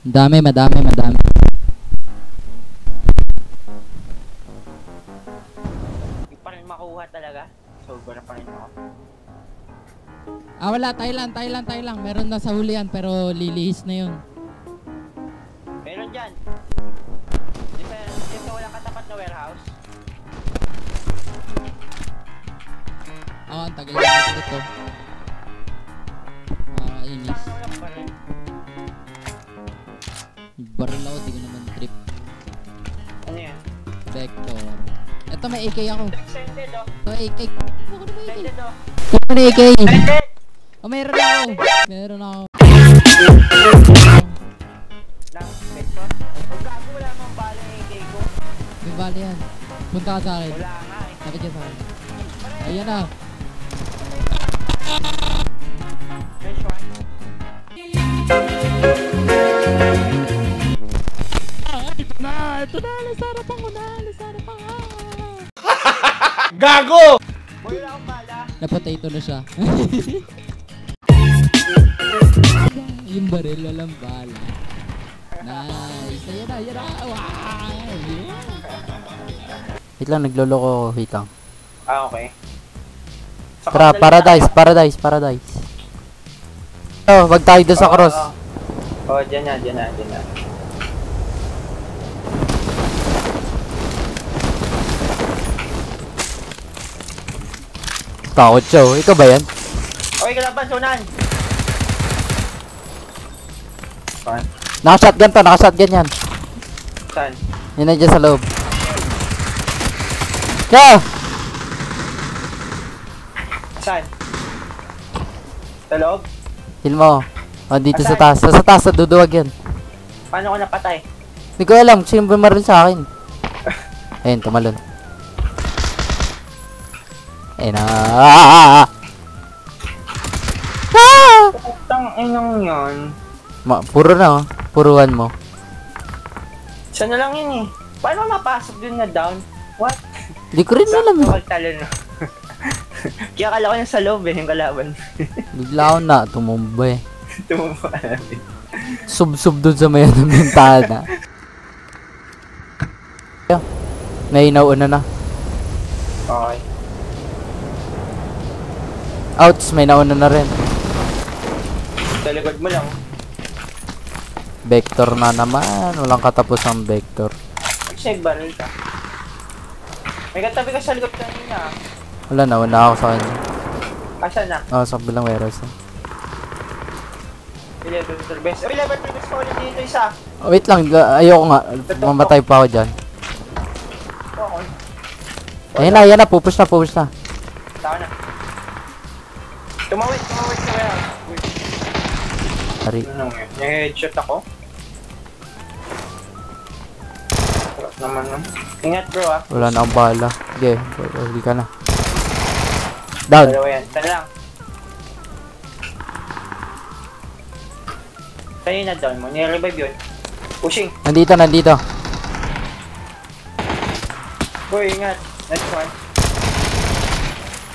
Madami, madami, madami. Hindi pa rin makuha talaga. Sobra pa rin ako. Ah, wala. Thailand, Thailand, Thailand. Meron na sa huli yan, pero lilihis na yun. Meron dyan. Di ba, di ba walang katapat na warehouse? Ah, ang tagal na ito. Baril ako, di ko naman trip. Ano yan? Vector. Ito may AK ako. Extended oh. Ito AK. Ako na may AK. Extended oh. Ito na AK. Extended! Oh, meron ako. Meron ako. Lang, Vector. Kung gago wala mong bala ng AK ko. May bali yan. Punta ka sa akin. Wala nga eh. Ka sa akin. Ayan na. Fresh one. Ito na. Nasa harapan ko na. Nasa harapan ko. Boy, wala akong bala. Na-potato na siya. yung baril, walang bala. Nice. Ayan na, ayan na. Wow. Wait lang, nagloloko ako. Wait lang. Ah, okay. Tara, paradise, paradise, paradise. Oh, wag tayo doon sa Oo, cross. oo. Oo, oh, dyan na, dyan na, dyan na. Takot siya, oh. Ikaw ba yan? Okay, kalaban, sunan! Saan? Naka-shotgun to, naka-shotgun yan. Saan? Yan na dyan sa loob. Yeah! Saan? Sa loob? Heal mo. Oh, dito sa taas. Sa, sa taas, sa duduwag yan. Paano ko napatay? Hindi ko alam, sino bumaril sa akin. Ayun, tumalon. Ayun na. Ah! Ah! Putang inong yun. Ma, puro na, oh. Puruan mo. Siya na lang yun eh. Paano mapasok dun na down? What? Hindi ko rin alam. eh. Magtalo na. Kaya akala ko yung sa loob eh, yung kalaban. Bigla ako na, tumumba eh. Tumumpa namin. Sub-sub dun sa may ano, bintana. May nauna na. Okay. Outs, may nauna na rin. Sa likod mo lang. Vector na naman. Walang katapos ang vector. Mag-save barrel ka. May katabi ka sa likod kanina ah. Wala na, wala ako sa kanya. Asa na? Oh, sa bilang warehouse. 11 best. Oh, 11 best pa ulit dito isa. Oh, wait lang, la- ayoko nga. Mamatay pa ako dyan. Oo. Ayan na, ayan na, pupush na, pupush na. Tama na. Tumawid, tumawid sa warehouse. Uy, Ari. ano nga? Nag-headshot ako. Sarap naman nun. Ingat bro ah. Wala na akong bala. Sige, huli ka na. Down. Dalawa yan. Tara lang. Sa'yo na down mo. Nirevive yun. Pushing. Nandito, nandito. Boy, ingat. Next one.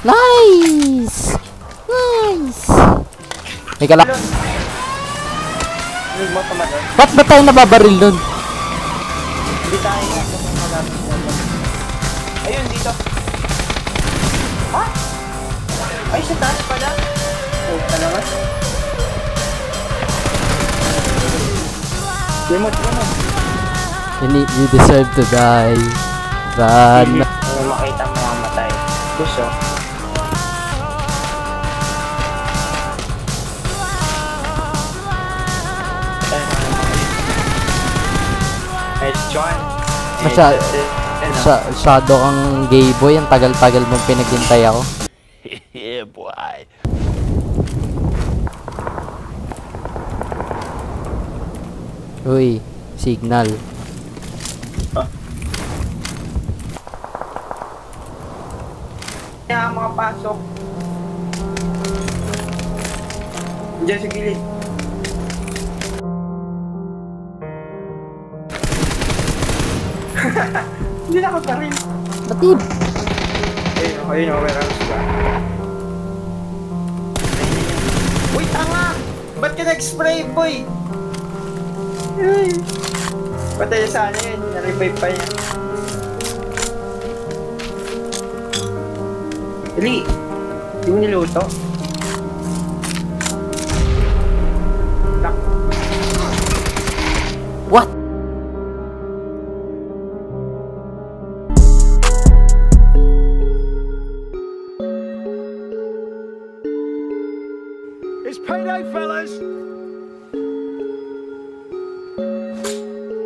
Nice! Nice! May tumadon. Ba't ba tayo nababaril nun? Hindi tayo kung. Ayun, dito. Ha? Ay, sa taas pala. Oh, talaga. Remote, remote. You, need, you deserve to die. Run. Ano makita mo ang matay. Gusto. John. Masya- Sa shadow kang gay boy. Ang tagal-tagal mong pinaghintay ako. yeah, boy. Uy, signal. Kaya mga pasok. Diyan sa gilid. Hindi na ako pa rin. Batid. Ayun, ayun, oh, warehouse ka. Uy, tanga! Ba't ka nag-spray, boy? Ay. Patay sa ano yun, na-revive pa niya. Dali, di mo niluto.